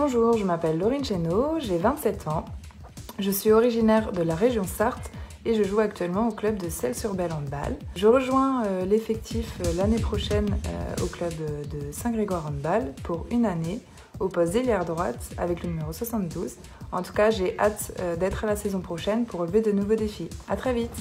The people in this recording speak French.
Bonjour, je m'appelle Laurine Chéneau, j'ai 27 ans. Je suis originaire de la région Sarthe et je joue actuellement au club de Celles-sur-Belle Handball. Je rejoins euh, l'effectif euh, l'année prochaine euh, au club de Saint-Grégoire Handball pour une année au poste d'ailière droite avec le numéro 72. En tout cas, j'ai hâte d'être à la saison prochaine pour relever de nouveaux défis. À très vite